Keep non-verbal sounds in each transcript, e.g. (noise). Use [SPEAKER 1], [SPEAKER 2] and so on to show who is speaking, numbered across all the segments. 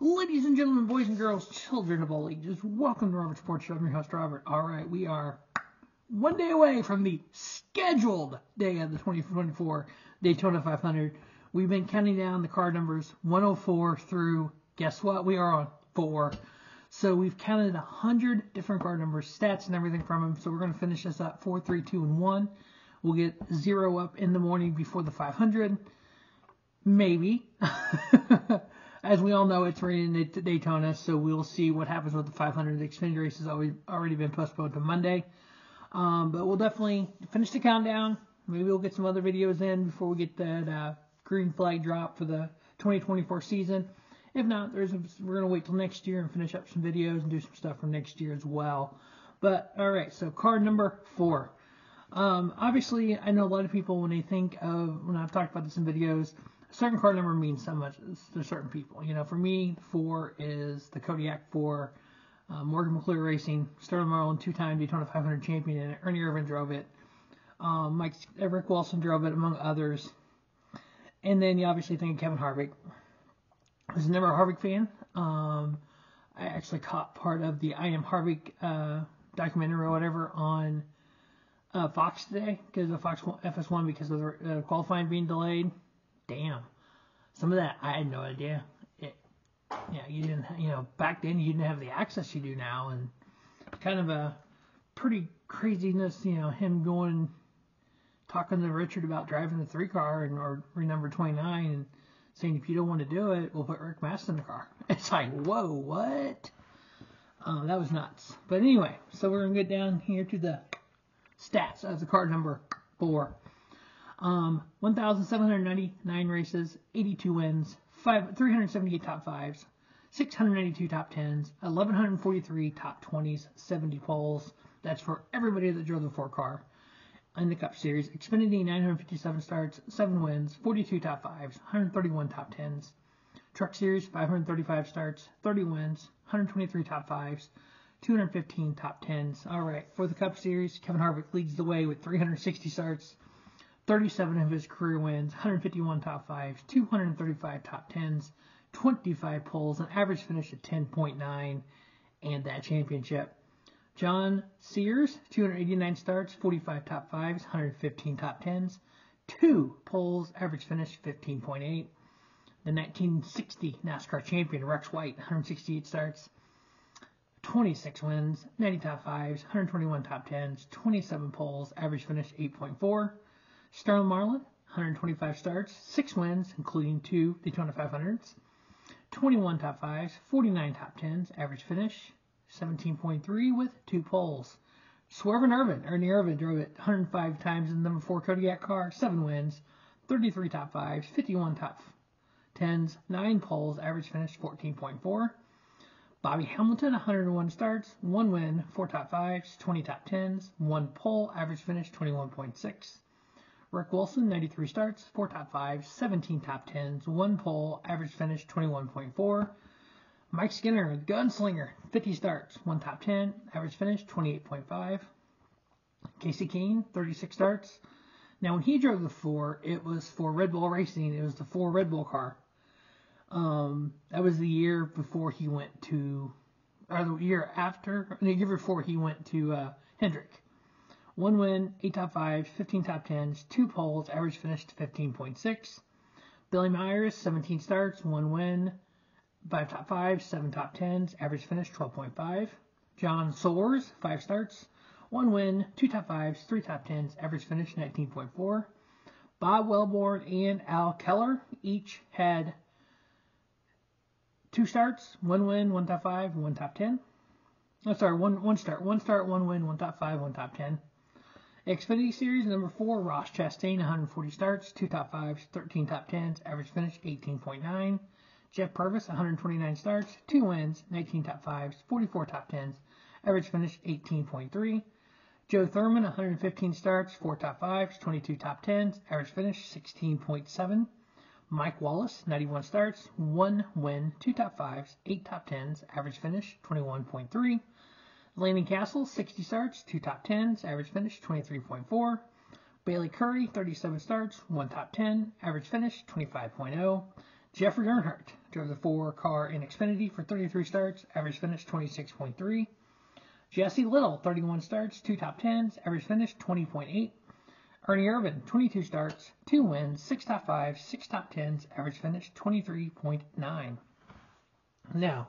[SPEAKER 1] Ladies and gentlemen, boys and girls, children of all ages, welcome to Roberts Sports Show. I'm your host, Robert. All right, we are one day away from the scheduled day of the 2024 Daytona 500. We've been counting down the car numbers 104 through, guess what? We are on four. So we've counted 100 different car numbers, stats, and everything from them. So we're going to finish this up 4, 3, 2, and 1. We'll get zero up in the morning before the 500. Maybe. (laughs) As we all know, it's raining at Daytona, so we'll see what happens with the 500. The Xfinity race has always already been postponed to Monday. Um, but we'll definitely finish the countdown. Maybe we'll get some other videos in before we get that uh, green flag drop for the 2024 season. If not, there's a, we're gonna wait till next year and finish up some videos and do some stuff for next year as well. But all right, so card number four. Um, obviously, I know a lot of people when they think of when I've talked about this in videos, certain card number means so much to certain people. You know, for me, four is the Kodiak four. Uh, Morgan McClure Racing, Sterling Marlin, two-time Daytona 500 champion, and Ernie Irvan drove it. Um, Mike Rick Wilson drove it, among others. And then you obviously think of Kevin Harvick. I was never a Harvick fan. Um, I actually caught part of the I Am Harvick uh, documentary or whatever on uh, Fox today because of Fox FS1 because of the uh, qualifying being delayed. Damn, some of that I had no idea. It, yeah, you didn't, you know, back then you didn't have the access you do now, and kind of a pretty craziness, you know, him going talking to Richard about driving the three car and or number 29 and saying if you don't want to do it, we'll put Rick Mast in the car. (laughs) It's like, whoa, what? Um, that was nuts. But anyway, so we're gonna get down here to the stats of the card number four. Um, 1,799 races, 82 wins, five, 378 top fives, 692 top tens, 1,143 top 20s, 70 poles. That's for everybody that drove the four car. In the Cup Series, Xfinity 957 starts, 7 wins, 42 top 5s, 131 top 10s. Truck Series 535 starts, 30 wins, 123 top 5s, 215 top 10s. All right, for the Cup Series, Kevin Harvick leads the way with 360 starts, 37 of his career wins, 151 top 5s, 235 top 10s, 25 poles, an average finish of 10.9, and that championship. John Sears, 289 starts, 45 top 5s, 115 top 10s, 2 poles, average finish 15.8. The 1960 NASCAR champion Rex White, 168 starts, 26 wins, 90 top 5s, 121 top 10s, 27 poles, average finish 8.4. Sterling Marlin, 125 starts, 6 wins, including 2 Daytona 500s, 21 top 5s, 49 top 10s, average finish 17.3 with two poles. Swervin Irvan, Ernie Irvan drove it 105 times in the number 4 Kodiak car, 7 wins, 33 top 5s, 51 top 10s, 9 poles, average finish 14.4. Bobby Hamilton, 101 starts, 1 win, 4 top 5s, 20 top 10s, 1 pole, average finish 21.6. Rick Wilson, 93 starts, 4 top 5s, 17 top 10s, 1 pole, average finish 21.4. Mike Skinner, gunslinger, 50 starts, 1 top 10, average finish 28.5. Kasey Kahne, 36 starts. Now, when he drove the 4, it was for Red Bull Racing. It was the 4 Red Bull car. Um, that was the year before he went to, or the year after, the year before he went to uh, Hendrick. One win, 8 top 5s, 15 top 10s, 2 poles, average finish 15.6. Billy Myers, 17 starts, 1 win, five top fives, seven top tens, average finish 12.5. John Soares, five starts, one win, two top fives, three top tens, average finish 19.4. Bob Welborn and Al Keller each had two starts, one win, one top five, one top ten. Oh, sorry, one one start, one start, one win, one top five, one top ten. Xfinity Series number four, Ross Chastain, 140 starts, two top fives, 13 top tens, average finish 18.9. Jeff Purvis, 129 starts, 2 wins, 19 top 5s, 44 top 10s, average finish 18.3. Joe Thurman, 115 starts, 4 top 5s, 22 top 10s, average finish 16.7. Mike Wallace, 91 starts, 1 win, 2 top 5s, 8 top 10s, average finish 21.3. Landon Cassill, 60 starts, 2 top 10s, average finish 23.4. Bayley Currey, 37 starts, 1 top 10, average finish 25.0. Jeffrey Earnhardt, drove the four car in Xfinity for 33 starts, average finish 26.3. Jesse Little, 31 starts, two top tens, average finish 20.8. Ernie Irvan, 22 starts, two wins, six top fives, six top tens, average finish 23.9. Now,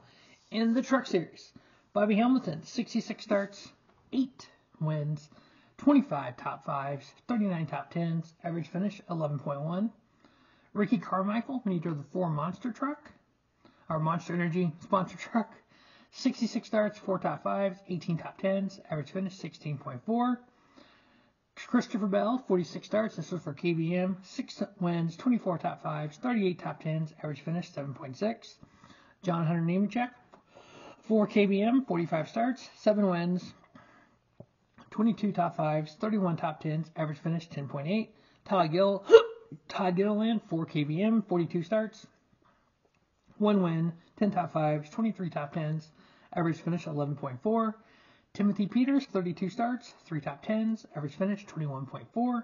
[SPEAKER 1] in the Truck Series, Bobby Hamilton, 66 starts, eight wins, 25 top fives, 39 top tens, average finish 11.1. Ricky Carmichael, when he drove the four monster truck, our Monster Energy (laughs) sponsor truck, 66 starts, 4 top 5s, 18 top 10s, average finish 16.4. Christopher Bell, 46 starts, this was for KBM, 6 wins, 24 top 5s, 38 top 10s, average finish 7.6. John Hunter Nemechek, 4 KBM, 45 starts, 7 wins, 22 top 5s, 31 top 10s, average finish 10.8. Todd Gill, (gasps) Todd Gilliland, 4 KBM, 42 starts, 1 win, 10 top 5s, 23 top 10s, average finish 11.4. Timothy Peters, 32 starts, 3 top 10s, average finish 21.4.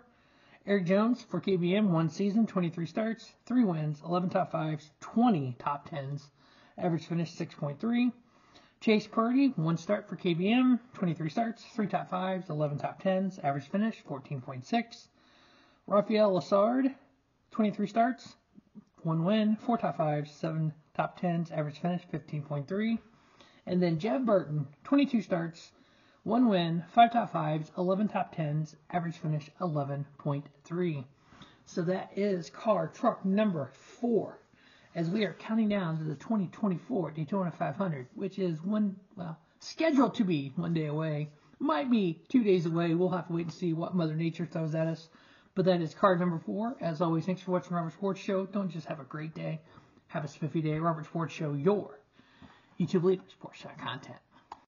[SPEAKER 1] Erik Jones for KBM, one season, 23 starts, 3 wins, 11 top 5s, 20 top 10s, average finish 6.3. Chase Purdy, one start for KBM, 23 starts, 3 top 5s, 11 top 10s, average finish 14.6. Raphael Lessard, 23 starts, 1 win, 4 top 5s, 7 top 10s, average finish 15.3. And then Jeff Burton, 22 starts, 1 win, 5 top 5s, 11 top 10s, average finish 11.3. So that is car truck number 4 as we are counting down to the 2024 Daytona 500, which is one, well, scheduled to be one day away. Might be two days away. We'll have to wait and see what Mother Nature throws at us. But that is card number four. As always, thanks for watching Roberts Sports Show. Don't just have a great day. Have a spiffy day. Roberts Sports Show, your YouTube leader, sports content.